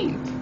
15th.